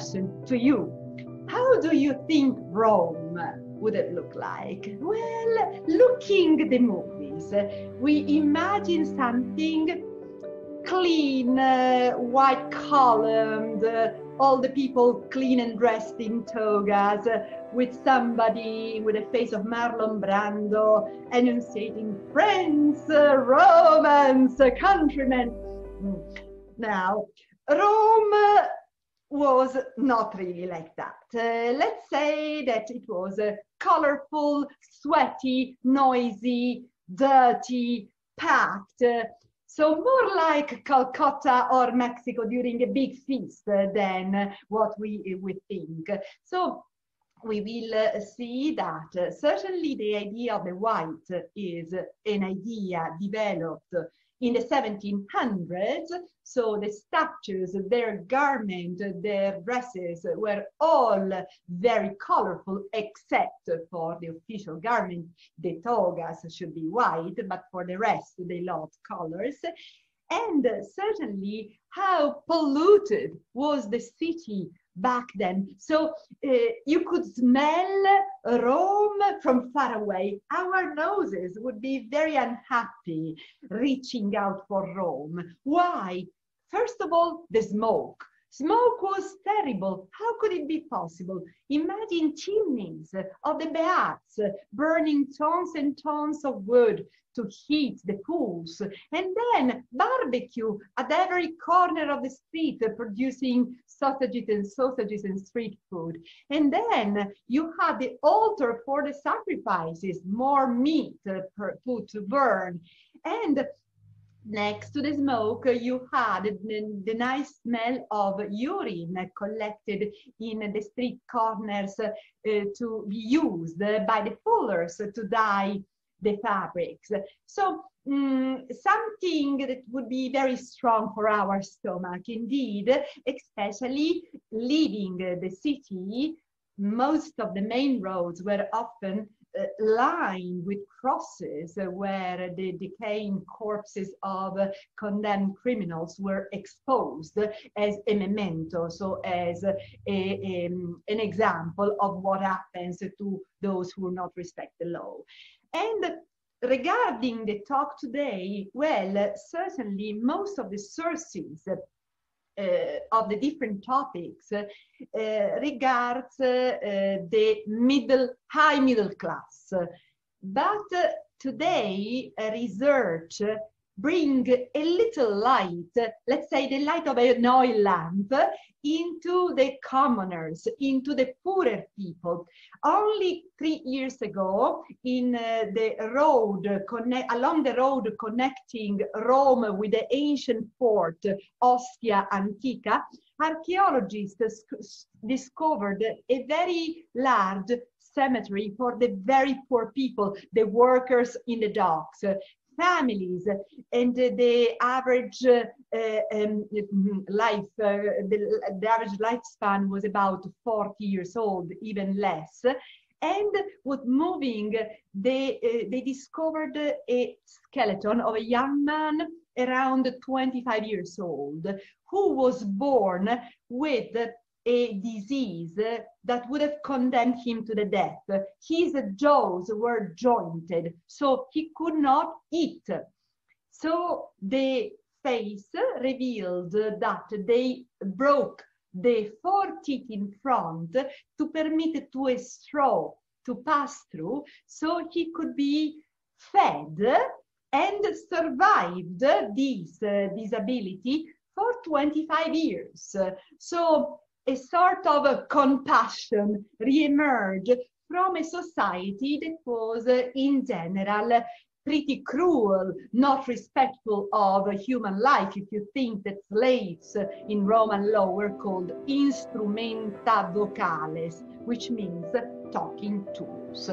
question to you. How do you think Rome would it look like? Well, looking the movies, we imagine something clean, uh, white columned, uh, all the people clean and dressed in togas, uh, with somebody with a face of Marlon Brando enunciating friends, uh, Romans, uh, countrymen. Mm. Now, Rome was not really like that. Uh, let's say that it was a colorful, sweaty, noisy, dirty, packed. Uh, so more like Calcutta or Mexico during a big feast than what we, we think. So we will uh, see that uh, certainly the idea of the white is an idea developed in the 1700s. So the statues, their garment, their dresses were all very colorful, except for the official garment. The togas should be white, but for the rest, they loved colors. And certainly how polluted was the city back then. So uh, you could smell Rome from far away. Our noses would be very unhappy reaching out for Rome. Why? First of all, the smoke. Smoke was terrible. How could it be possible? Imagine chimneys of the Beats uh, burning tons and tons of wood to heat the pools, and then barbecue at every corner of the street, uh, producing sausages and sausages and street food. And then you had the altar for the sacrifices, more meat uh, put to burn. And next to the smoke, you had the, the, nice smell of urine collected in the street corners uh, to be used by the fullers to dye the fabrics. So um, something that would be very strong for our stomach indeed, especially leaving the city, most of the main roads were often lined with crosses where the decaying corpses of condemned criminals were exposed as a memento, so as a, a, um, an example of what happens to those who not respect the law. And regarding the talk today, well, certainly most of the sources of the different topics uh, regards uh, the middle, high middle class. But today, research bring a little light, let's say the light of an oil lamp, into the commoners, into the poorer people. Only three years ago, in uh, the road, connect, along the road connecting Rome with the ancient port, Ostia Antica, archaeologists discovered a very large cemetery for the very poor people, the workers in the docks families and the average uh, um, life, uh, the, the average lifespan was about 40 years old, even less. And with moving they uh, they discovered a skeleton of a young man around 25 years old who was born with a disease that would have condemned him to the death. His jaws were jointed, so he could not eat. So the face revealed that they broke the four teeth in front to permit to a straw to pass through so he could be fed and survived this uh, disability for 25 years. So a sort of a compassion re-emerged from a society that was uh, in general pretty cruel, not respectful of human life. If you think that slaves in Roman law were called instrumenta vocales, which means talking tools.